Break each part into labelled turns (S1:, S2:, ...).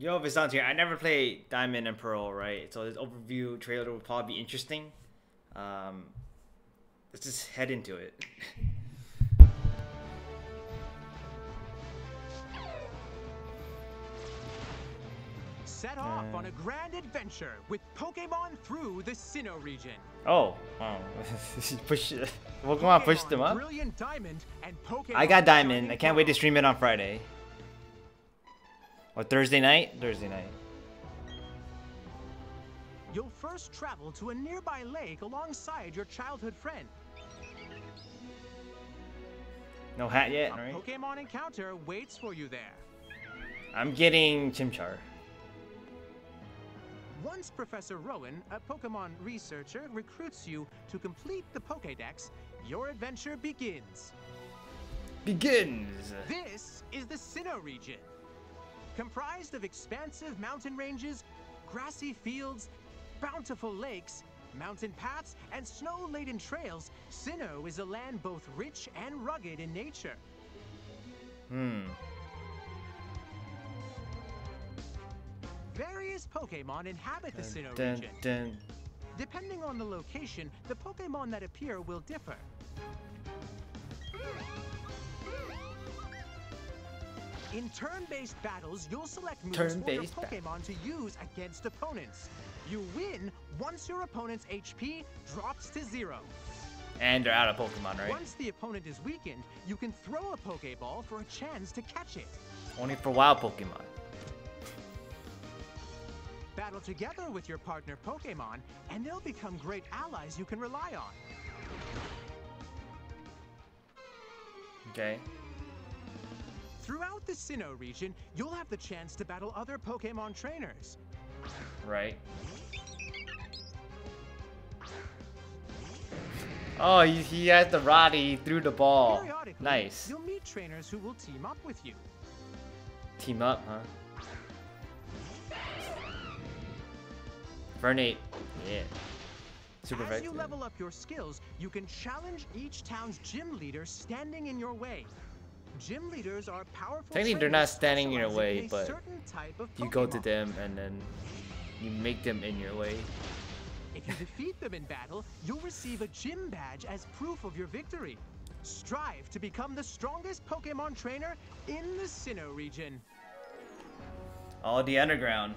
S1: Yo, Vinsonte here. I never played Diamond and Pearl, right? So this overview trailer will probably be interesting. Um, let's just head into it.
S2: Set off on a grand adventure with Pokemon through the Sinnoh region.
S1: Oh, wow. push, Pokemon pushed them up.
S2: Diamond and Pokemon
S1: I got Diamond. I can't wait to stream it on Friday. Or Thursday night? Thursday night.
S2: You'll first travel to a nearby lake alongside your childhood friend.
S1: No hat yet,
S2: A
S1: right?
S2: Pokemon encounter waits for you there.
S1: I'm getting Chimchar.
S2: Once Professor Rowan, a Pokemon researcher, recruits you to complete the Pokédex, your adventure begins.
S1: Begins!
S2: This is the Sinnoh region. Comprised of expansive mountain ranges, grassy fields, bountiful lakes, mountain paths, and snow-laden trails, Sinnoh is a land both rich and rugged in nature.
S1: Hmm.
S2: Various Pokemon inhabit the Sinnoh
S1: Dun,
S2: region.
S1: dun.
S2: Depending on the location, the Pokemon that appear will differ. In turn-based battles, you'll select moves for your Pokemon to use against opponents. You win once your opponent's HP drops to zero.
S1: And they're out of Pokemon, right?
S2: Once the opponent is weakened, you can throw a Pokeball for a chance to catch it.
S1: Only for wild Pokemon.
S2: Battle together with your partner Pokemon, and they'll become great allies you can rely on.
S1: Okay.
S2: Throughout the Sinnoh region, you'll have the chance to battle other Pokemon trainers.
S1: Right. Oh, he, he has the Roddy through the ball. Nice.
S2: You'll meet trainers who will team up with you.
S1: Team up, huh? Vernate. Yeah. Super
S2: As you level up your skills, you can challenge each town's gym leader standing in your way. Gym leaders are powerful.
S1: Technically, they're not standing in your way,
S2: in
S1: but
S2: certain type of
S1: You go to them and then you make them in your way.
S2: If you defeat them in battle, you'll receive a gym badge as proof of your victory. Strive to become the strongest Pokemon trainer in the Sinnoh region.
S1: Oh, the underground.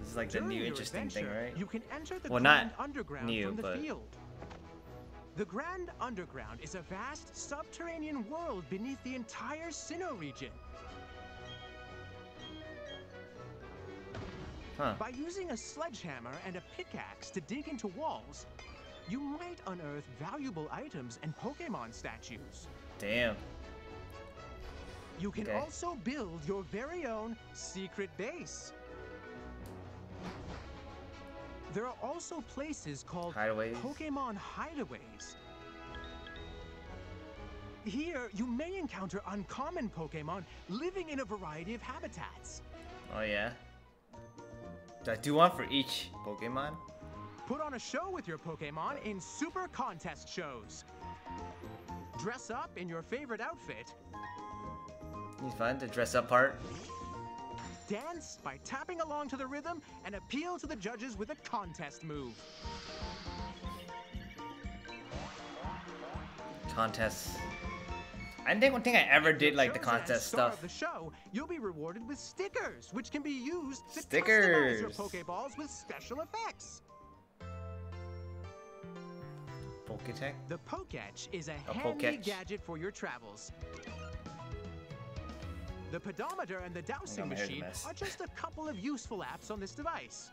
S1: This is like the new interesting thing, right?
S2: You can enter the
S1: Well, not
S2: Underground
S1: new,
S2: from the
S1: but-
S2: field. The Grand Underground is a vast subterranean world beneath the entire Sinnoh region.
S1: Huh.
S2: By using a sledgehammer and a pickaxe to dig into walls, you might unearth valuable items and Pokemon statues.
S1: Damn.
S2: You can
S1: Okay.
S2: also build your very own secret base. There are also places called
S1: Hideaways?
S2: Pokemon hideaways. Here, you may encounter uncommon Pokemon living in a variety of habitats.
S1: Oh, yeah. Do I do one for each Pokemon?
S2: Put on a show with your Pokemon in super contest shows. Dress up in your favorite outfit.
S1: You find the dress up part.
S2: Dance by tapping along to the rhythm and appeal to the judges with a contest move.
S1: Contests. I don't think one thing I ever did like the contest stuff.
S2: Of the show, you'll be rewarded with stickers, which can be used to customize your
S1: Stickers.
S2: Pokeballs with special effects.
S1: Poketech?
S2: The Poketch is a,
S1: A
S2: handy gadget for your travels. The pedometer and the dowsing
S1: my hair's a
S2: machine are just a couple of useful apps on this device.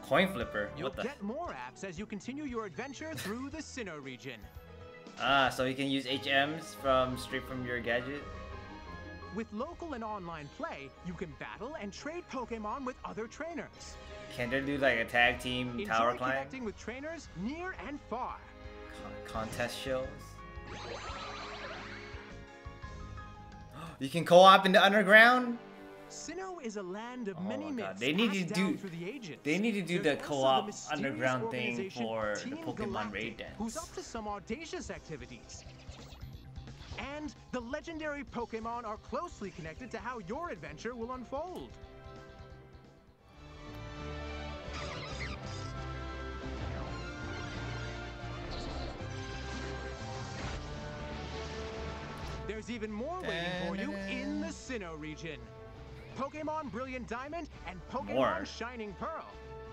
S1: Coin flipper.
S2: You'll
S1: What the?
S2: get more apps as you continue your adventure through the Sinnoh region.
S1: Ah, so you can use HMs from straight from your gadget.
S2: With local and online play, you can battle and trade Pokemon with other trainers.
S1: Can they do like a tag team
S2: Enjoy
S1: tower climb?
S2: connecting with trainers near and far.
S1: Con- contest shows. you can co-op in the underground.
S2: Sinnoh is a land of
S1: Oh
S2: many myths
S1: they need to do-
S2: the
S1: they need to do
S2: There's
S1: the co-op underground thing for the Pokemon
S2: Galactic,
S1: Raid
S2: Who's
S1: Dance.
S2: up to some audacious activities. And the legendary Pokemon are closely connected to how your adventure will unfold. There's even more waiting for you in the Sinnoh region. Pokemon Brilliant Diamond and Pokemon
S1: More.
S2: Shining Pearl.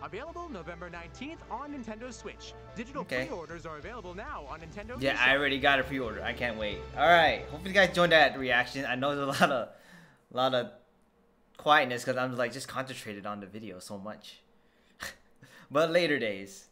S2: Available November 19th on Nintendo Switch. Digital
S1: Okay.
S2: pre-orders are available now on Nintendo
S1: Yeah,
S2: eShop.
S1: I already got a pre-order. I can't wait. All right, hopefully you guys enjoyed that reaction. I know there's a lot of, a lot of quietness because I'm like just concentrated on the video so much. but later days.